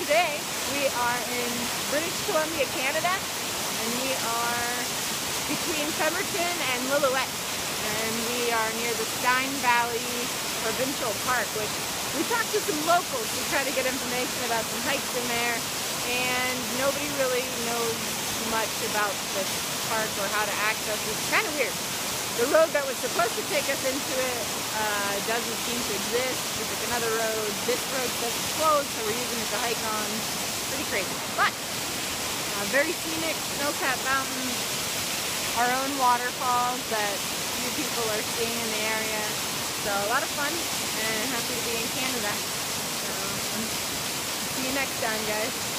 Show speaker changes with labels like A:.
A: today we are in British Columbia, Canada, and we are between Pemberton and Lillooet. And we are near the Stein Valley Provincial Park, which we talked to some locals to try to get information about some hikes in there, and nobody really knows much about this park or how to access it. It's kind of weird. The road that was supposed to take us into it uh, doesn't seem to exist. We took another road. This road it's closed, so we're using it to hike on. Pretty crazy. But, uh, very scenic, snow-capped mountains, our own waterfalls that few people are seeing in the area. So a lot of fun, and happy to be in Canada. So, see you next time, guys.